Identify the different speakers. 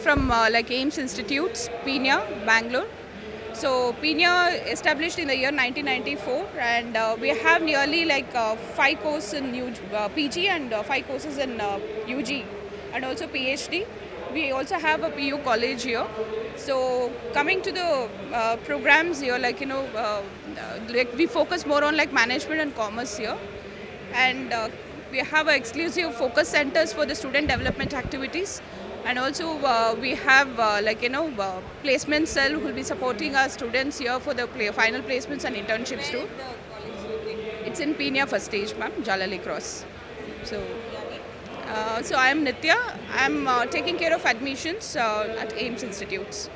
Speaker 1: from uh, like AIMS Institutes, Peenya, Bangalore. So Peenya established in the year 1994 and uh, we have nearly like uh, five courses in UG, uh, PG and uh, five courses in uh, UG and also PhD. We also have a PU college here. So coming to the uh, programs here, like you know, uh, uh, like we focus more on like management and commerce here, and uh, we have exclusive focus centers for the student development activities. And also uh, we have uh, like you know uh, placement cell who will be supporting our students here for the play, final placements and internships too. It's in Peenya first stage, ma'am, Jalahalli Cross. So. Uh, so I am Nitya. I am uh, taking care of admissions uh, at AIMS Institutes.